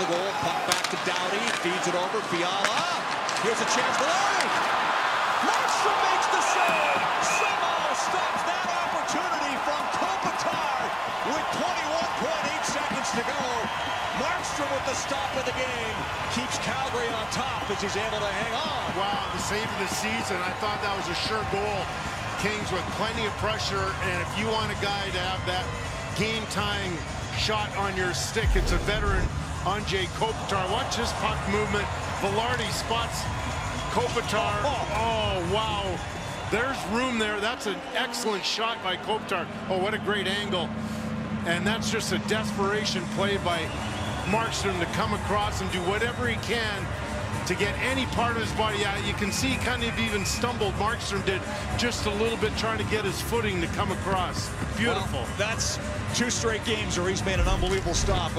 the goal. Puck back to Doughty. Feeds it over. Fiala. Here's a chance. Maloney. Markstrom makes the save. Somehow stops that opportunity from Kopitar with 21.8 seconds to go. Markstrom with the stop of the game. Keeps Calgary on top as he's able to hang on. Wow, the save of the season. I thought that was a sure goal. Kings with plenty of pressure, and if you want a guy to have that game-tying shot on your stick, it's a veteran, Anze Kopitar. Watch his puck movement. Vilardi spots Kopitar. Oh, oh. oh, wow. There's room there. That's an excellent shot by Kopitar. Oh, what a great angle. And that's just a desperation play by Markstrom to come across and do whatever he can to get any part of his body out. You can see he kind of even stumbled. Markstrom did just a little bit trying to get his footing to come across. Beautiful. Well, that's two straight games where he's made an unbelievable stop.